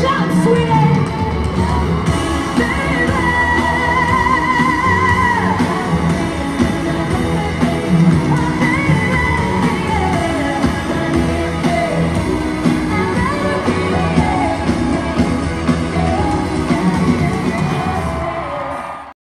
Sweetie!